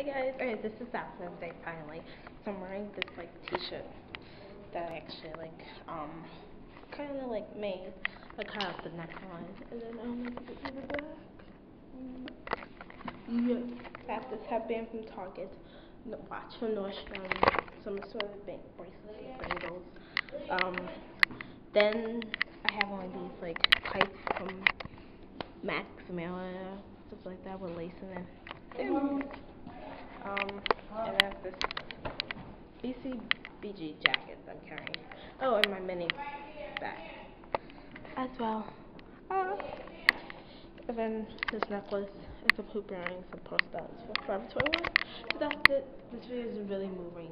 Hi guys, alright, this is Saturday Day finally. So I'm wearing this like t-shirt that I actually like um kinda like made. I cut out the neckline and then I'll make it in the back. Yes. I have this headband from Target, watch from Nordstrom, some assorted bank bracelets and bangles. Um then I have on these like tights from Max Mara, stuff like that with lace in it. Um, and I have this BCBG jacket I'm carrying. Oh, and my mini bag as well. Uh, and then this necklace and some hoop earrings and pearl studs for Forever 21. So that's it. This video is really moving.